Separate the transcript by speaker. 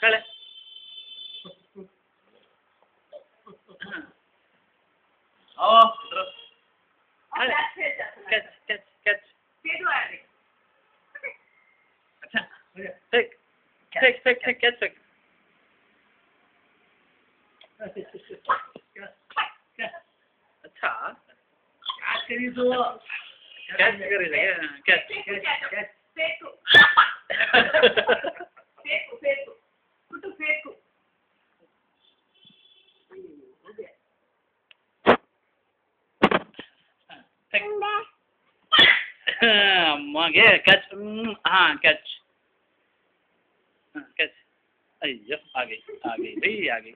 Speaker 1: ಕಳೆ ओ इधर
Speaker 2: और कैच खेल जाता है
Speaker 1: कैच कैच कैच
Speaker 2: फेड हुआ है
Speaker 1: अच्छा fake fake fake fake catch fake अच्छा
Speaker 3: कैच करी तो
Speaker 1: कैच करेगा कैच मांगे कैच हाँ कैच। हाँ, कैच। अयो आ गई आ गई भाई आ गई